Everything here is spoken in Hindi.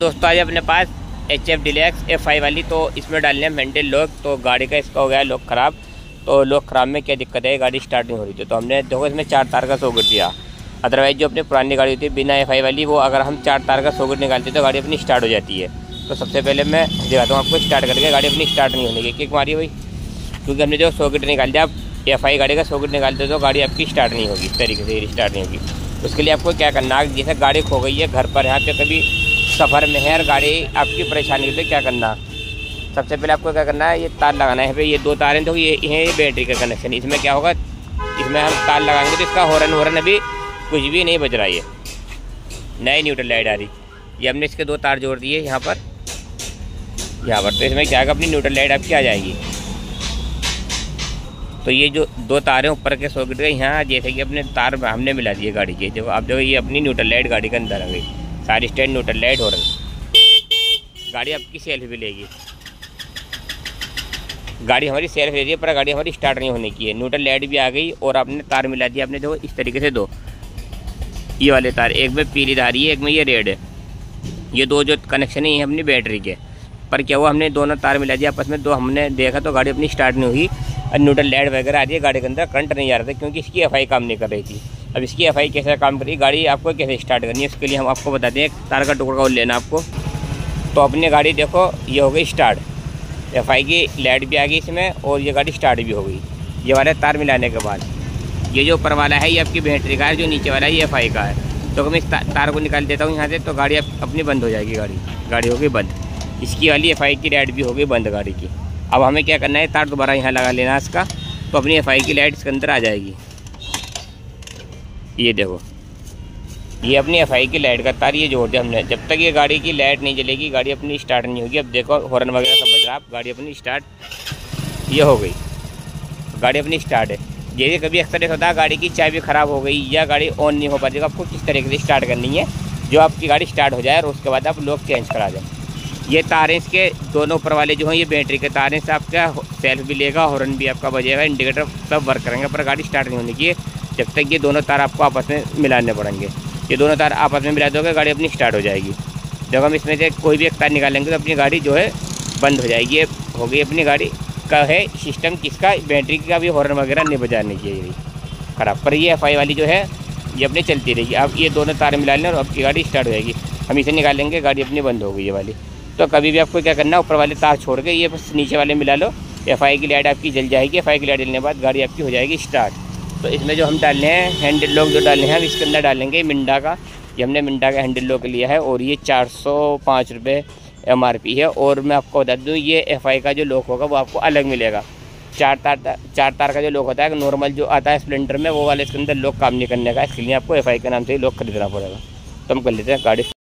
दोस्तों, आज अपने पास H F deluxe F I वाली तो इसमें डालने हैं मेंटल लॉक तो गाड़ी का इसका हो गया लॉक ख़राब। तो लॉक ख़राब में क्या दिक्कत है? गाड़ी स्टार्ट नहीं हो रही थी। तो हमने, देखो, इसमें चार तार का सॉकेट दिया। अदरवाइज़ जो अपनी पुरानी गाड़ी होती है बिना आई वाली, वो अगर हम चार तार का सॉकेट निकालते तो गाड़ी अपनी स्टार्ट हो जाती है। तो सबसे पहले मैं दिखाता हूँ आपको स्टार्ट करके, गाड़ी अपनी स्टार्ट नहीं होने की। किक मारी भाई। क्योंकि हमने जो सॉकेट निकाल दिया, आप एफ़ आई गाड़ी का सॉकेट निकालते तो गाड़ी आपकी स्टार्ट नहीं होगी, इस तरीके से स्टार्ट नहीं होगी। उसके लिए आपको क्या करना है जैसे गाड़ी खो गई है, घर पर, यहाँ पे कभी सफ़र में है गाड़ी आपकी परेशानी है क्या करना? सबसे पहले आपको क्या करना है, ये तार लगाना है। भाई, ये दो तार तो ये है ये बैटरी का कनेक्शन इसमें क्या होगा? इसमें हम तार लगाएँगे तो इसका हॉर्न हॉर्न अभी कुछ भी नहीं बज रहा है। नई न्यूट्रल लाइट आ रही। ये हमने इसके दो तार जोड़ दिए यहाँ पर। यहाँ पर तो इसमें क्या होगा? अपनी न्यूट्रल लाइट आपकी आ जाएगी। तो ये जो दो तार ऊपर के सॉकेट के, यहाँ जैसे कि अपने तार हमने मिला दिए गाड़ी के। देखो आप देखो, ये अपनी न्यूट्रल लाइट गाड़ी के अंदर आ गई। सारी स्टैंड न्यूट्रल लाइट हो रही गाड़ी आपकी सेल्फ भी लेगी। गाड़ी हमारी सेल्फ ले रही है, पर गाड़ी हमारी स्टार्ट नहीं होने की है। न्यूट्रल लाइट भी आ गई और आपने तार मिला दिया। आपने देखो, इस तरीके से दो। ये वाले तार, एक में पीली धारी है, एक में ये रेड है। ये दो जो कनेक्शन है, ये अपनी बैटरी के। पर क्या हुआ, हमने दोनों तार मिला दिया आपस में दो हमने देखा तो गाड़ी अपनी स्टार्ट नहीं हुई। और न्यूट्रल लाइट वगैरह आ रही है, गाड़ी के अंदर करंट नहीं आ रहा था, क्योंकि इसकी एफआई काम नहीं कर रही थी। अब इसकी एफ़ कैसे काम करी? गाड़ी आपको कैसे स्टार्ट करनी है, उसके लिए हम आपको बताते हैं। तार का टुकड़ा और लेना आपको? तो अपनी गाड़ी देखो, ये हो गई स्टार्ट एफआई की लाइट भी आ गई इसमें और ये गाड़ी स्टार्ट भी हो गई। ये वाले तार मिलाने के बाद। ये जो ऊपर वाला है, ये आपकी बैटरी का है, जो नीचे वाला है, ये एफआई का है। तो मैं इस तार को निकाल देता हूँ यहाँ से तो गाड़ी अपनी बंद हो जाएगी गाड़ी। गाड़ी होगी बंद। इसकी वाली एफआई की लाइट भी होगी बंद गाड़ी की। अब हमें क्या करना है, तार दोबारा यहाँ लगा लेना इसका। तो अपनी एफआई की लाइट इसके अंदर आ जाएगी। ये देखो। ये अपनी एफआई की लाइट का तार, ये जोड़ दिया हमने। जब तक ये गाड़ी की लाइट नहीं जलेगी, गाड़ी अपनी स्टार्ट नहीं होगी। अब देखो हॉर्न वगैरह सब बज रहा आप गाड़ी अपनी स्टार्ट ये हो गई। गाड़ी अपनी स्टार्ट है। जैसे कभी अक्सर ऐसा होता है, गाड़ी की चाबी ख़राब हो गई या गाड़ी ऑन नहीं हो पाती तो आपको किस तरीके से स्टार्ट करनी है? जो आपकी गाड़ी स्टार्ट हो जाए और उसके बाद आप लोग चेंज करा दें। ये तारें इसके, दोनों ऊपर वाले जो हैं, ये बैटरी के तारें से आपका सेल्फ भी लेगा हॉर्न भी आपका बजेगा इंडिकेटर सब वर्क करेंगे, पर गाड़ी स्टार्ट नहीं होने की। जब तक ये दोनों तार आपको आपस में मिलाने पड़ेंगे। ये दोनों तार आपस में मिला दोगे, गाड़ी अपनी स्टार्ट हो जाएगी। जब हम इसमें से कोई भी एक तार निकालेंगे तो अपनी गाड़ी जो है बंद हो जाएगी। ये हो गई अपनी गाड़ी का है सिस्टम किसका? बैटरी का भी हॉर्न वगैरह नहीं बजाने चाहिए ख़राब। पर ये एफआई वाली जो है, ये अपनी चलती रहेगी। अब ये दोनों तार मिला लें और आपकी गाड़ी स्टार्ट हो जाएगी। हम इसे निकालेंगे, गाड़ी अपनी बंद हो गई ये वाली। तो कभी भी आपको क्या करना ऊपर वाले तार छोड़ के ये बस नीचे वाले मिला लो। एफआई की लाइट आपकी जल जाएगी। एफआई की लाइट जलने के बाद गाड़ी आपकी हो जाएगी स्टार्ट तो इसमें जो हम डालने हैं हैंडल लॉक जो डालने हैं हम इसके अंदर डालेंगे मिंडा का। ये हमने मिंडा का हैंडल लॉक लिया है और ये चार सौ पाँच रुपये एम आर पी है। और मैं आपको बता दूँ, ये एफ़ आई का जो लॉक होगा, वो आपको अलग मिलेगा। चार तार चार तार का जो लॉक होता है नॉर्मल जो आता है स्प्लेंडर में, वो वाले इसके अंदर लॉक काम नहीं करने का। इसके लिए आपको एफ़ आई के नाम से ही लॉक खरीदना पड़ेगा। तो हम कर लेते हैं गाड़ी